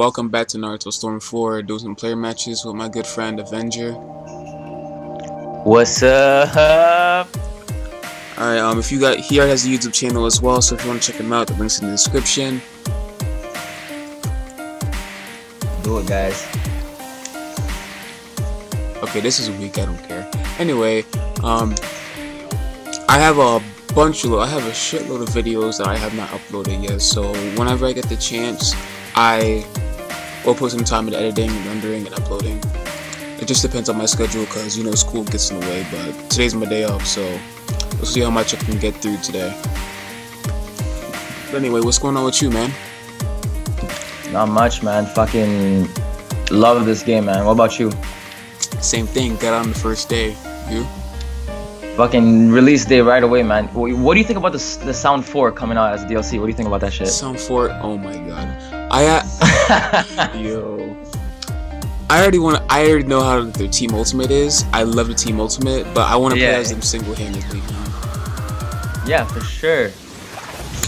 welcome back to Naruto Storm 4, doing some player matches with my good friend Avenger. What's up? Alright, um, if you got, he already has a YouTube channel as well, so if you want to check him out, the link's in the description. Do it, guys. Okay, this is weak, I don't care. Anyway, um, I have a bunch of, I have a shitload of videos that I have not uploaded yet, so whenever I get the chance, I will put some time into editing, and rendering, and uploading. It just depends on my schedule, because, you know, school gets in the way, but today's my day off, so we'll see how much I can get through today. But anyway, what's going on with you, man? Not much, man. Fucking love this game, man. What about you? Same thing, got on the first day. You? Fucking release day right away, man. What do you think about the, the Sound 4 coming out as a DLC? What do you think about that shit? Sound for? Oh my god. I, uh, Yo. I already want. I already know how their team ultimate is. I love the team ultimate, but I want to Yeah. play as them single-handedly. yeah, for sure.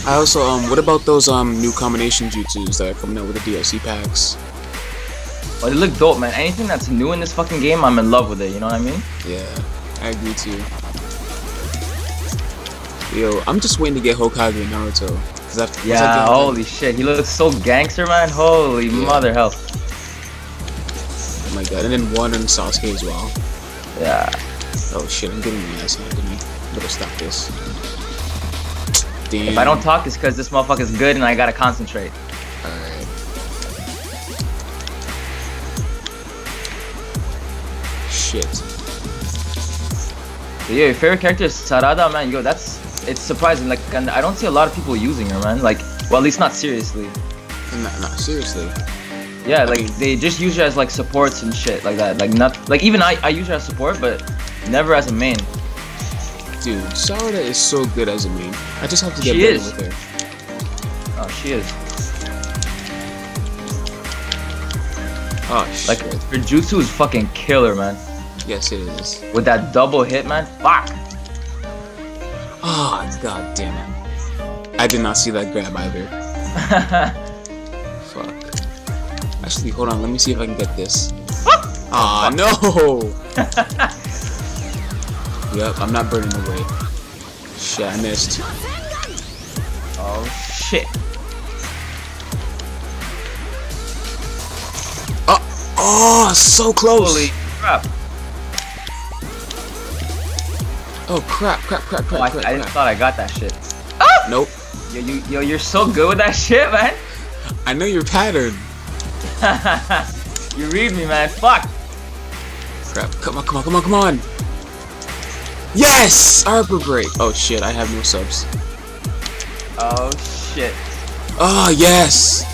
I also um. What about those um new combination jutsus that are coming out with the DLC packs? But it look dope, man. Anything that's new in this fucking game, I'm in love with it. You know what I mean? Yeah, I agree too. Yo, I'm just waiting to get Hokage and Naruto. I've, Yeah. get- Holy shit, he looks so gangster, man. Holy Yeah. mother hell. Oh my god, and then one and Sasuke as well. Yeah. Oh shit, I'm getting my ass handed me. Better stop this. Damn. If I don't talk, it's because this motherfucker's good and I gotta concentrate. Alright. Shit. But yeah, your favorite character is Sarada, man. Yo, that's it's surprising. Like, and I don't see a lot of people using her, man. Like, well, at least not seriously. No, no, seriously. Yeah, like they just use her as like supports and shit like that. Like not like even I I use her as support, but never as a main. Dude, Sarada is so good as a main. I just have to get She better is. with her. Oh, she is. Oh Like shit. her jutsu is fucking killer, man. Yes, it is. With that double hit, man. Fuck. Oh, god damn it. I did not see that grab either. Fuck. Actually, hold on. Let me see if I can get this. Ah, no! yep, I'm not burning away. Shit, I missed. oh shit. Oh, so close! Holy crap. Oh, crap, crap, crap, Oh, crap, I, crap, I just crap. thought I got that shit. Ah! Nope. Yo, you, yo, you're so good with that shit, man. I know your pattern. you read me, man. Fuck. Crap. Come on, come on, come on, come on! Yes! Armor break! Oh shit, I have no subs. Oh shit. Oh, yes!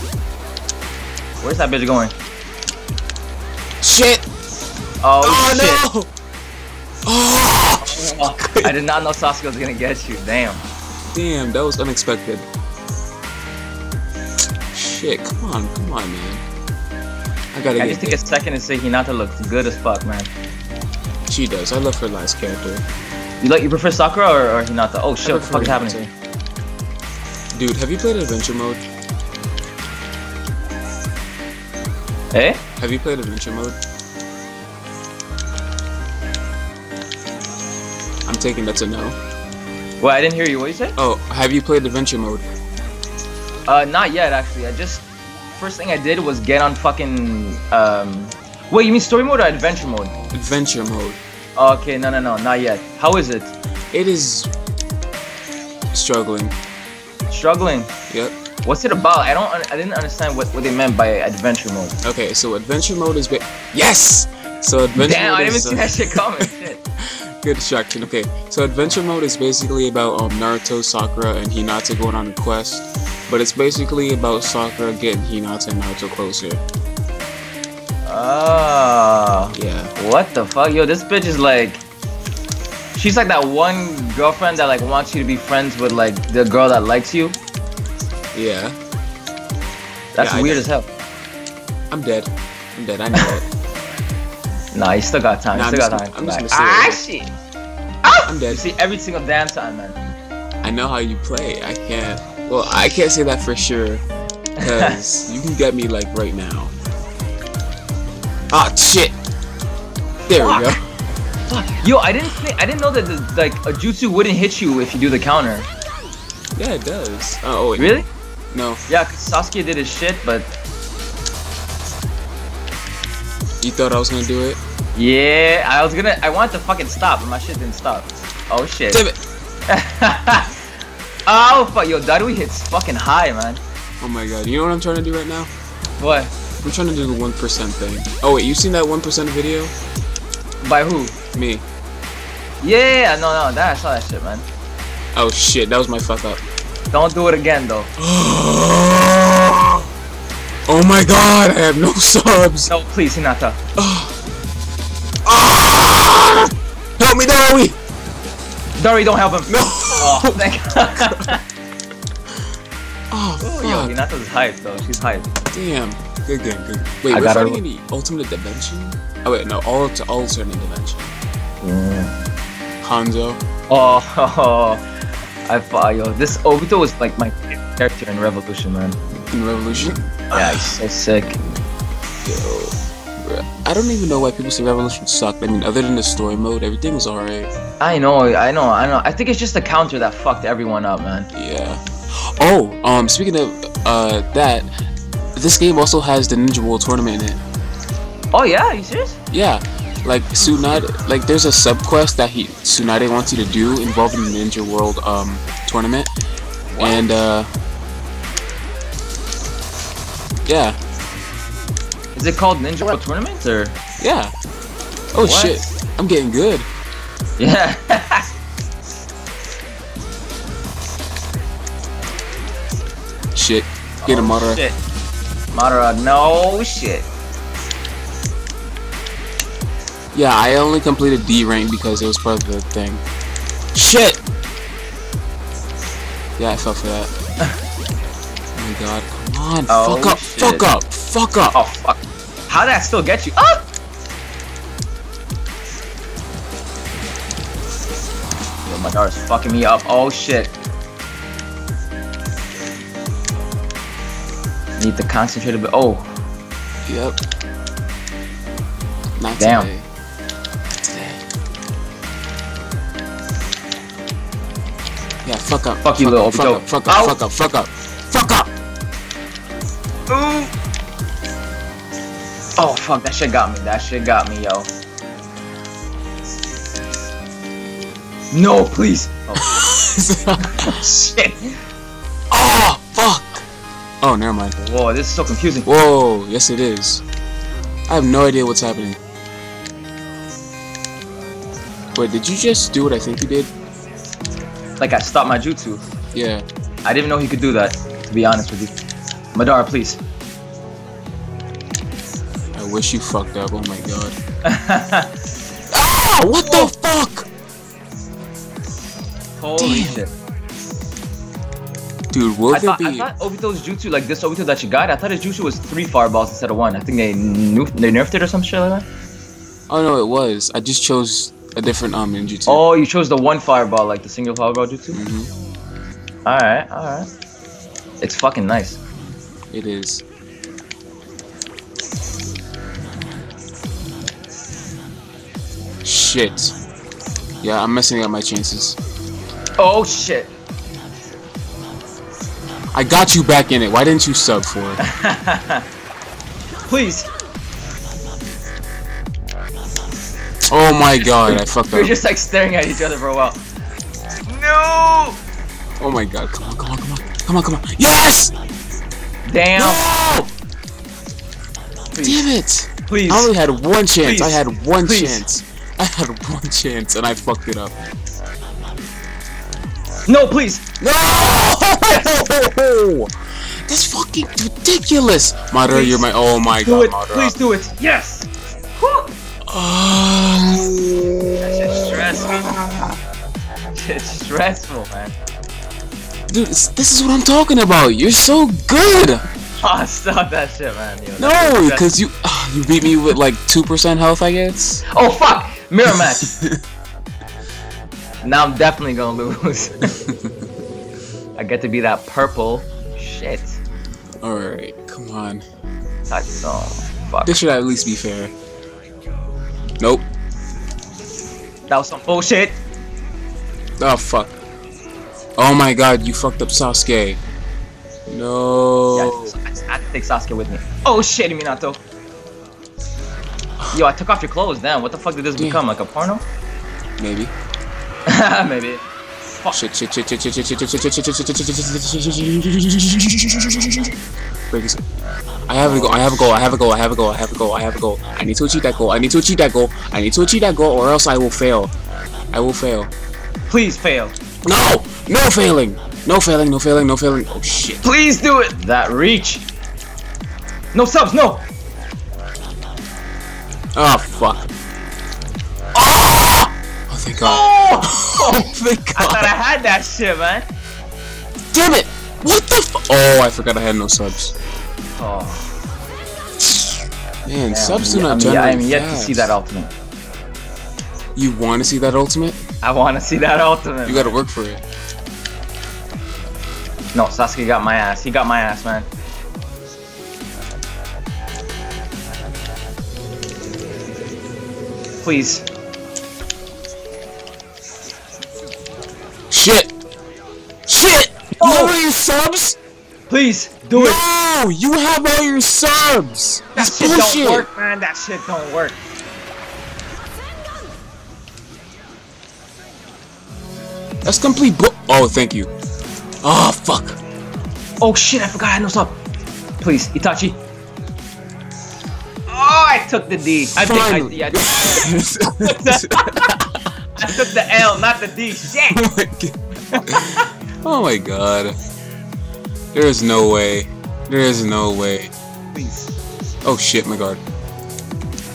Where's that bitch going? Shit! Oh, Oh, shit. no! Oh! I did not know Sasuke was gonna get you. Damn. Damn, that was unexpected. Shit, come on, come on, man. I gotta I get just take a second to say Hinata looks good as fuck, man. She does. I love her last character. You like you prefer Sakura or, or Hinata? Oh shit, what the fuck is happening? Dude, have you played Adventure Mode? Eh? Have you played Adventure Mode? Taking that's a no. Well, I didn't hear you. What you say? Oh, have you played Adventure Mode? Uh, not yet actually. I just first thing I did was get on fucking um. Wait, you mean story mode or adventure mode? Adventure Mode. Okay, no, no, no, not yet. How is it? It is struggling. Struggling. Yep. What's it about? I don't. I didn't understand what, what they meant by adventure mode. Okay, so Adventure Mode is ba- yes. So Adventure Damn, Mode I didn't even is, see uh, that shit coming. Good distraction. Okay, so Adventure Mode is basically about um, Naruto, Sakura, and Hinata going on a quest, but it's basically about Sakura getting Hinata and Naruto closer. Ah. Yeah. What the fuck, yo? This bitch is like. She's like that one girlfriend that like wants you to be friends with like the girl that likes you. Yeah. That's Yeah, weird as hell. I'm dead. I'm dead. I know it. Nah, you still got time. Nah, you still I'm got just time. gonna- I'm just gonna ah, say shit. I'm You see every single damn time, man. I know how you play. I can't. Well, I can't say that for sure. Cause you can get me like right now. Ah shit! There we go. Yo, I didn't think I didn't know that the, like a jutsu wouldn't hit you if you do the counter. Yeah, it does. Oh, oh wait. Really? No. Yeah, cause Sasuke did his shit, but You thought I was gonna do it? Yeah, I was gonna I wanted to fucking stop, but my shit didn't stop. Oh shit. Damn it! oh fuck, yo, Darui hits fucking high, man. Oh my god. You know what I'm trying to do right now? What? I'm trying to do the one percent thing. Oh wait, you seen that one percent video? By who? Me. Yeah, no, no, that I saw that shit, man. Oh shit, that was my fuck up. Don't do it again, though. oh my god, I have no subs. No, please, Hinata. Ah. Ah! Help me, Darby! Darui, don't help him. No! Oh, thank God. Oh, Oh, yo, fuck. Hinata's hype, though. She's hype. Damn. Good game, good. game. Wait, I we're got fighting in the ultimate dimension? Oh wait, no, all to alternate dimension. Hanzo. Oh, I thought, yo, this Obito was like my favorite character in Revolution, man. in Revolution. Yeah, he's so sick. Yo, bruh. I don't even know why people say Revolution sucked. I mean, other than the story mode, everything was alright. I know, I know, I know. I think it's just the counter that fucked everyone up, man. Yeah. Oh, um, speaking of uh that, this game also has the Ninja World Tournament in it. Oh yeah, you serious? Yeah. Like Tsunade, like there's a sub quest that he Tsunade wants you to do involving the Ninja World um tournament, and uh, yeah, Is it called Ninja World Tournament or? yeah. Oh What? shit, I'm getting good. Yeah. Shit, get a Madara. Oh, Shit. Madara, no shit. Yeah, I only completed D rank because it was part of the thing. Shit! Yeah, I fell for that. oh my god, come on, Oh, fuck up, shit. fuck up, fuck up! Oh fuck. How did that still get you? Ah! Yo, Madara's fucking me up. Oh shit. Need to concentrate a bit. Oh, Yep. Not Damn. today. Yeah, fuck up. Fuck you, fuck little up, fuck up, fuck up, fuck up, fuck up, fuck up! Ooh. Oh fuck, that shit got me. That shit got me, yo. No, please. Oh shit. oh, fuck! Oh, never mind. Whoa, this is so confusing. Whoa, yes it is. I have no idea what's happening. Wait, did you just do what I think you did? Like I stopped my jutsu. Yeah. I didn't know he could do that. To be honest with you, Madara, please. I wish you fucked up. Oh my god. Ah! What the fuck? Holy Damn. shit. Dude, will I there thought, be? I thought Obito's jutsu, like this Obito that you got, I thought his jutsu was three fireballs instead of one. I think they nerfed, they nerfed it or some shit like that. Oh no, it was. I just chose a different um ninjutsu. Oh, you chose the one fireball, like the single fireball jutsu? Mhm. Alright, alright. It's fucking nice. It is. Shit. Yeah, I'm messing up my chances. Oh shit. I got you back in it. Why didn't you sub for it? Please. Oh my god, I fucked up. We were up. just like staring at each other for a while. No! Oh my god, come on, come on, come on. Come on, come on. Yes! Damn. No! Please. Damn it! Please. I only had one chance. I had one Please. chance. I had one chance and I fucked it up. No, please. No! That's fucking ridiculous. Madara, you're my. Oh my god. Do god, it. Madara. Please do it. Yes. Ah. It's stressful. It's stressful, man. dude, this this is what I'm talking about. You're so good. Oh, stop that shit, man. Yo, No, because you ah, you beat me with like two percent health, I guess. Oh fuck! Mirror match. now I'm definitely gonna lose. I get to be that purple. Shit. Alright, come on. That's oh fuck. This should at least be fair. Nope. That was some bullshit. Oh fuck. Oh my god, you fucked up Sasuke. No. Yeah, I have to take Sasuke with me. Oh shit, Minato. Yo, I took off your clothes. Damn, what the fuck did this become? Like a porno? Maybe. Maybe. Fuck. Shit, shit, shit, shit, shit, shit, shit, shit, shit, shit, shit, shit, shit, shit, Break this. I have a goal. I have a goal. I have a goal. I have a goal. I have a goal. I have a goal. I need to achieve that goal. I need to achieve that goal. I need to achieve that goal, or else I will fail. I will fail. Please fail. No! No failing! No failing, no failing, no failing. Oh shit. Please do it! That reach! No subs, no! Oh fuck. Oh! Oh thank god. Oh! Oh thank I thought I had that shit, man. Damn it! What the fu- Oh, I forgot I had no subs. Oh, Man, damn, subs do not I'm, generate I'm yet to see that ultimate. You want to see that ultimate? I want to see that ultimate. You gotta work for it. No, Sasuke got my ass. He got my ass, man. Please. Shit! Shit! You Oh! have all your subs? Please, do it. No! You have all your subs! That That's shit bullshit! don't work, man. That shit don't work. That's complete bu- Oh, thank you. Oh, fuck. Oh shit, I forgot I had no stop. Please, Itachi. Oh, I took the D. I think I, Finally. I, I took the L, not the D. Shit. oh my god. Oh my god. There is no way. There is no way. Please, Oh shit, my god.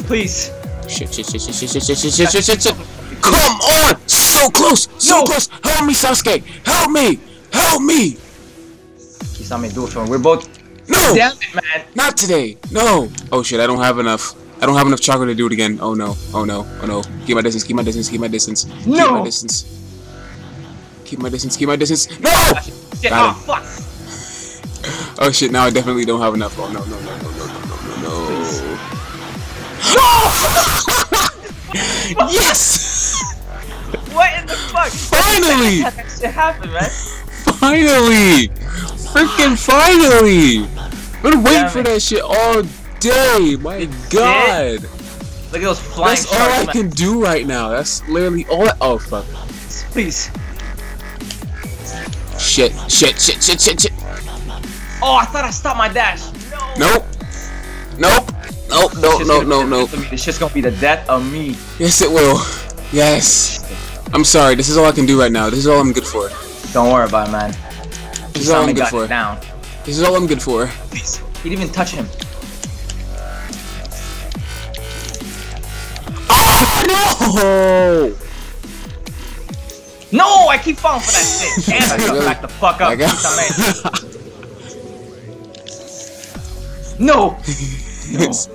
please. Shit, shit, shit, shit, shit, shit, shit, shit, shit, shit, shit, shit. Come on! So close! So No. close! Help me, Sasuke! Help me! Help me! Kisame, do it for me. We're both. No! Damn it, man. Not today. No. Oh shit, I don't have enough. I don't have enough chocolate to do it again. Oh no. Oh no. Oh no. Keep my distance. Keep my distance. Keep my distance. No. Keep my distance. Keep my distance. Keep my distance. No! Get Oh, fuck. oh shit, now I definitely don't have enough. Oh no, no, no, no, no, no, no, no. No! yes! What in the fuck? Finally! That actually happened, man. Finally! Freaking finally! I've been waiting for that shit all day. My god! Look at those flying That's all I can do right now. That's literally all. I- oh fuck! Please. Shit! Shit! Shit! Shit! Shit! Shit! Oh, I thought I stopped my dash. No. Nope! Nope! Nope! Nope. Nope. Nope. gonna No! be the No! death of me. This shit's gonna be the death of me. Yes, it will. Yes. I'm sorry. This is all I can do right now. This is all I'm good for. Don't worry about it, man. This is all I'm good for. down. This is all I'm good for. He didn't even touch him. Oh no! No, I keep falling for that shit. Damn, I got back the fuck up. I got- Kisame. No. yes.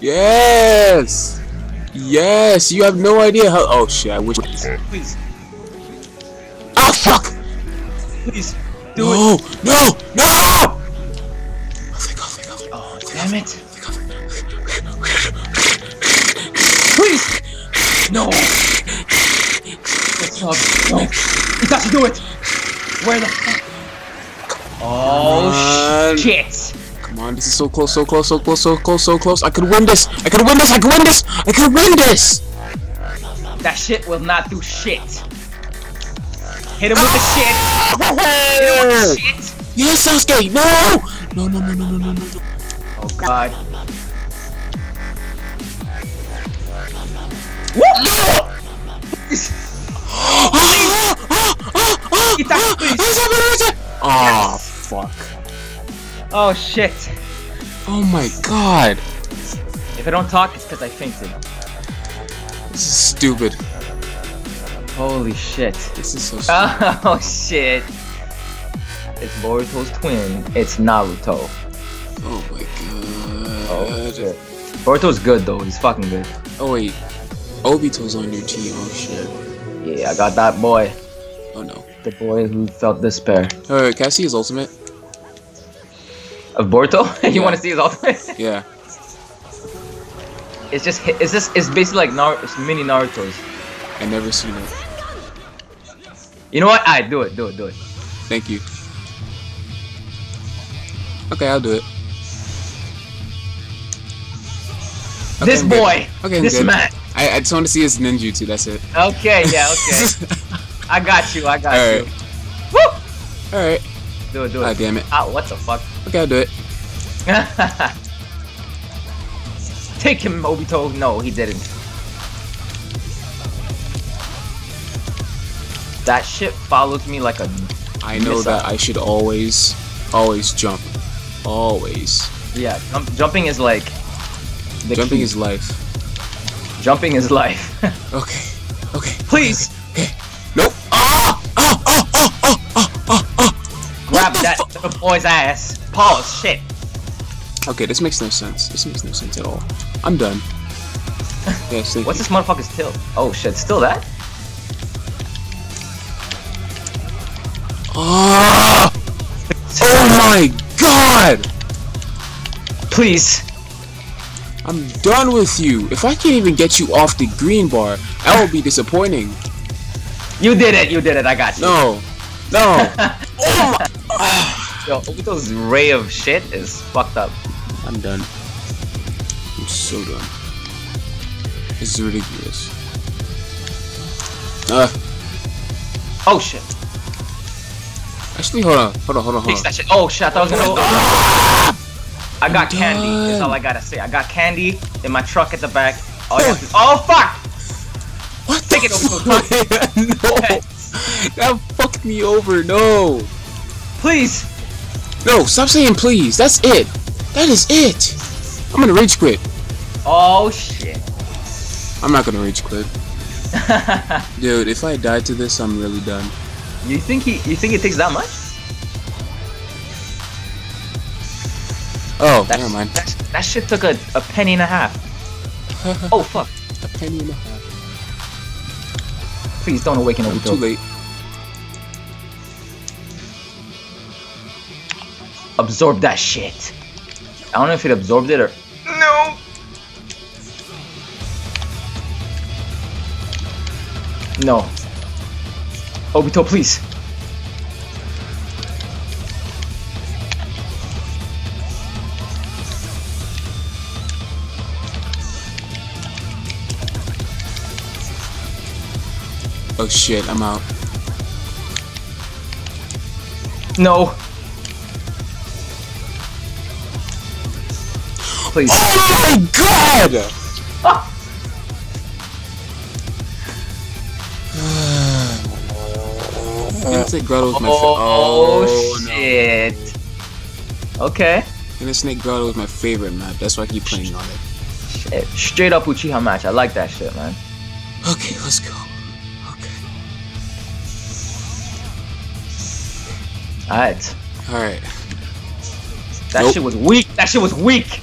Yes. Yes. You have no idea how. Oh shit! I wish. Please, please, do it. No! No! No! Oh, thank God, thank God, Oh, damn it. Please. No. It's not. No. Itachi, do it. Where the fuck? Oh shit. Come on, this is so close, so close, so close, so close, so close. I could win this! I could win this! I could win this! I could win this! That shit will not do shit. Hit him with the shit. Hit him with the shit. Yes, Sasuke! No! No, no, no, no, no, no, no, no. Oh god. Woo! Itachi, please. Oh, fuck. Oh shit. Oh my god. If I don't talk, it's because I fainted. This is stupid. Holy shit. This is so stupid. Oh shit. It's Boruto's twin. It's Naruto. Oh my oh, god. Oh shit. Boruto's good though. He's fucking good. Oh wait. Obito's on your team. Oh shit. Yeah, I got that boy. Oh no. The boy who felt despair. Alright, can I see his ultimate? Of Boruto? you Yeah. want to see his ultimate? Yeah. it's just it's just it's basically like Nar- it's mini Naruto's. I never seen it. You know what? Alright, do it, do it, do it. Thank you. Okay, I'll do it. Okay, this I'm good. boy, Okay, I'm this good. man. I, I just want to see his ninjutsu. That's it. Okay, yeah, okay. I got you, I got you. Woo! All right. Do it, do Ah, it. damn it. Ah, what the fuck? Okay, I'll do it. Take him, Obito. No, he didn't. That shit follows me like a. I know Missile. that I should always, always jump. Always. Yeah, jump, jumping is like. The Jumping key. is life. Jumping is life. Okay. Okay. Please Nope. Ah! Ah! Ah! Ah! Ah! Ah! Ah! ah. grab that little boy's ass. Pause. Shit. Okay, this makes no sense. This makes no sense at all. I'm done. Yes, thank What's this motherfucker's tilt? Oh shit, still that? Oh my god! Please. I'm done with you. If I can't even get you off the green bar, that will be disappointing. You did it. You did it. I got you. No. No. oh my. Yo, Obito's ray of shit is fucked up. I'm done. I'm so done. This is ridiculous. Uh, Oh shit. Actually, hold on. Hold on, hold on, hold Fix on. that shit. Oh shit. I thought I was gonna. I got I'm candy. That's all I gotta say. I got candy in my truck at the back. Oh, yeah. oh fuck! What? Take it over, no. That fucked me over. No. Please. No, stop saying please. That's it. That is it. I'm gonna rage quit. Oh shit. I'm not gonna rage quit. Dude, if I die to this, I'm really done. You think he? You think it takes that much? Oh, That, never mind. that, that shit took a, a penny and a half. Oh fuck! A penny and a half. Please don't awaken oh, I'm Obito. too late. Absorb that shit. I don't know if it absorbed it or. No. No. Obito, please. Oh shit, I'm out. No. Please. Oh my god! Ah! Ah! Snake Grotto was my fa- Oh, oh no. shit. Okay. And Snake Grotto was my favorite map. That's why I keep playing on it. Shit. Straight up Uchiha match. I like that shit, man. Okay, let's go. Okay. Alright. Alright. That Nope. shit was weak. That shit was weak.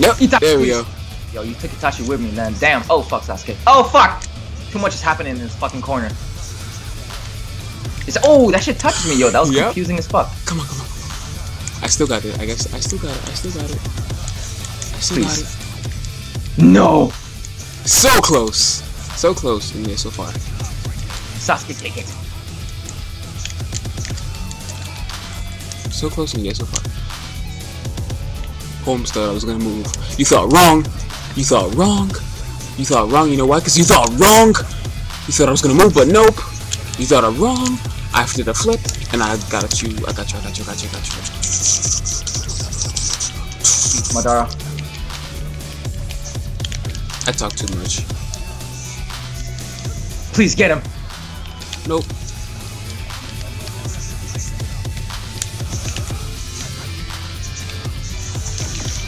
Yep, Itachi, there we please. go. Yo, you took Itachi with me, man. Damn. Oh, fuck, Sasuke. Oh, fuck. Too much is happening in this fucking corner. It's oh, that shit touched me, yo. That was Yep. confusing as fuck. Come on, come on. I still got it. I guess I still got it. I still got it. I still Please. got No. So close. So close in there so far. Sasuke, take it. So close in there so far. Holmes thought I was gonna move. You thought wrong. You thought wrong. You thought wrong. You know why? Because you thought wrong. You thought I was gonna move, but nope. You thought I'm wrong. After the flip, and I got you. I got you. I got you. I got you. I got you. Madara. I talk too much. Please get him. Nope.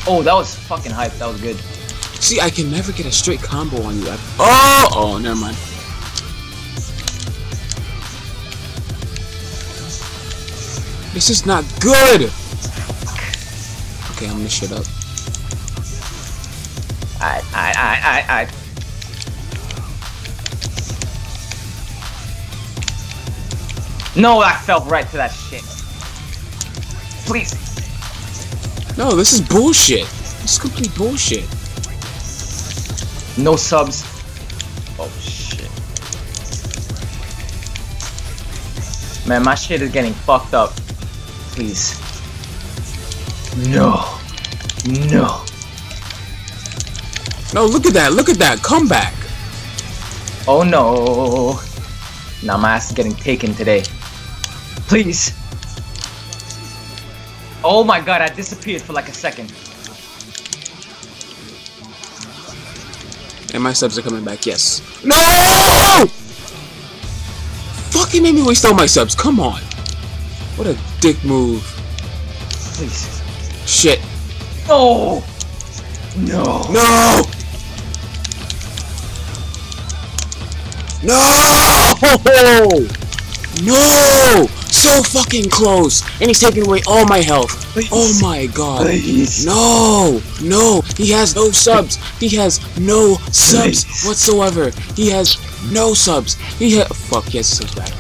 Oh, that was fucking hype. That was good. See, I can never get a straight combo on you. I- oh, oh, never mind. This is not good. Okay, I'm gonna shut up. Alright, alright, alright, alright, alright. No, I fell right to that shit. please. No, this is bullshit. This is complete bullshit. No subs. Oh shit. Man, my shit is getting fucked up. Please. No. No. No, look at that. Look at that. Come back. Oh no. Now my ass is getting taken today. Please. Oh my god, I disappeared for like a second. And my subs are coming back, yes. No! Fucking made me waste all my subs. Come on. What a dick move. Please. Shit. No! No! No! No! No! So fucking close! And he's taking away all my health. Please. Oh my god. Please. No! No! He has no subs! He has no subs Please. whatsoever! He has no subs! He ha- Fuck, he has subs back.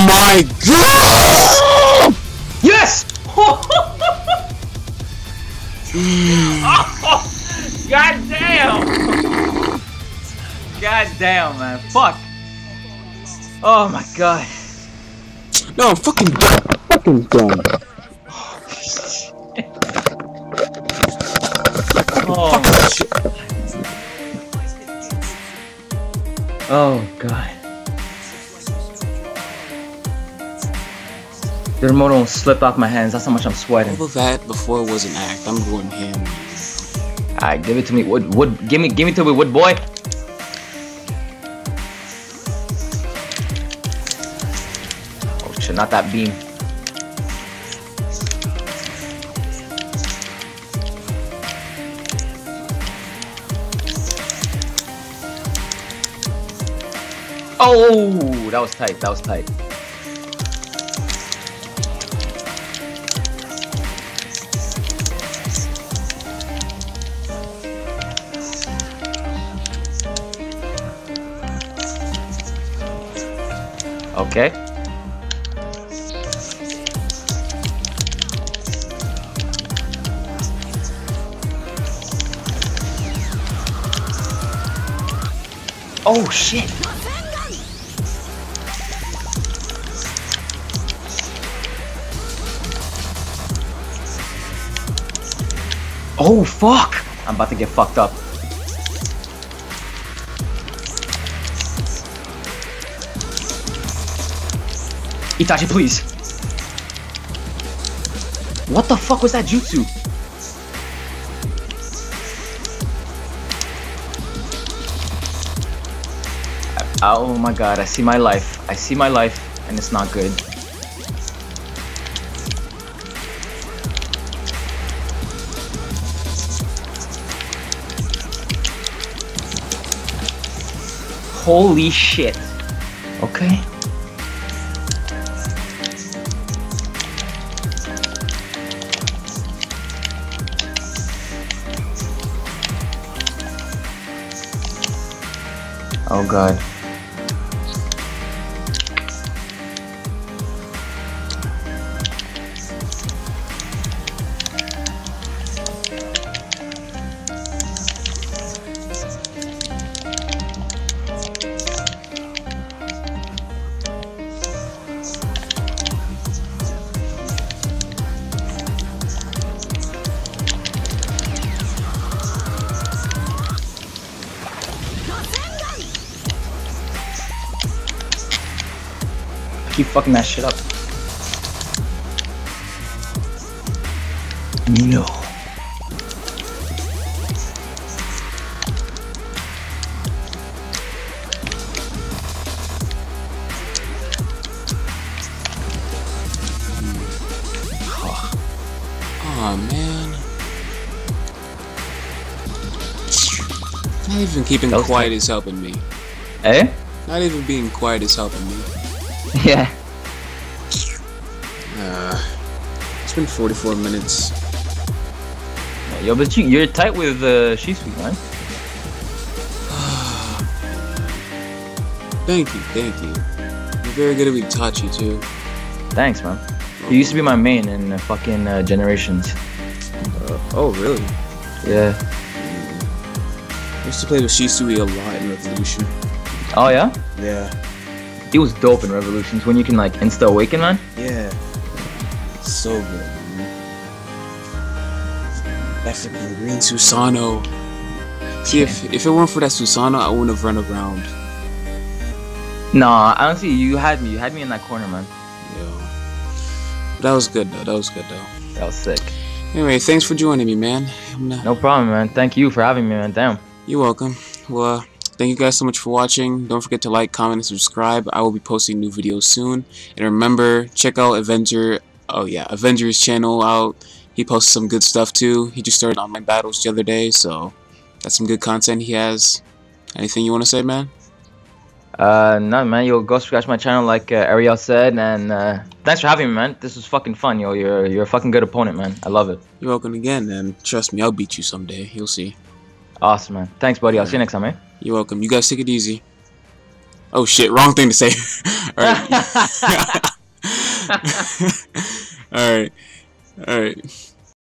Oh my god! Yes! God damn! God damn, man. Fuck. Oh my god. No, I'm fucking done. Fucking done. Oh, oh god. The remote almost slipped off my hands. That's how much I'm sweating. All of that before it was an act. I'm going him. Alright, give it to me. Wood, wood. Give me, give me to me, wood boy. Oh shit! Not that beam. Oh, that was tight. That was tight. Okay. Oh shit. Oh fuck! I'm about to get fucked up. Itachi, please. What the fuck was that jutsu? Oh my god, I see my life. I see my life, and it's not good. Holy shit. Okay. Oh god. Keep fucking that shit up. No. Oh man. Not even keeping quiet is helping me. Eh? Not even being quiet is helping me. Yeah. Uh, it's been 44 minutes. Yo, but you, you're tight with uh, Shisui, man. Thank you, thank you. You're very good at Itachi too. Thanks, man. He used to be my main in uh, fucking uh, Generations. Uh, oh, really? Yeah. I used to play with Shisui a lot in Revolution. Oh yeah. Yeah. He was dope in Revolutions when you can like insta awaken, man. Yeah. So good, man. That freaking green Susanoo. See, if, if it weren't for that Susanoo, I wouldn't have run around. Nah, honestly, you had me. You had me in that corner, man. Yeah. That was good, though. That was good, though. That was sick. Anyway, thanks for joining me, man. Not- No problem, man. Thank you for having me, man. Damn. You're welcome. Well, uh, thank you guys so much for watching. Don't forget to like, comment, and subscribe. I will be posting new videos soon. And remember, check out Avenger. Oh yeah, Avengers channel out. He posts some good stuff too. He just started online battles the other day, so that's some good content he has. Anything you want to say, man? Uh, no, man. Yo, go scratch my channel, like uh, Ariel said, and uh, thanks for having me, man. This was fucking fun, yo. You're you're a fucking good opponent, man. I love it. You're welcome again, and trust me, I'll beat you someday. You'll see. Awesome, man. Thanks, buddy. I'll see you next time, man. You're welcome. You guys take it easy. Oh shit, wrong thing to say. Alright. Alright. Alright.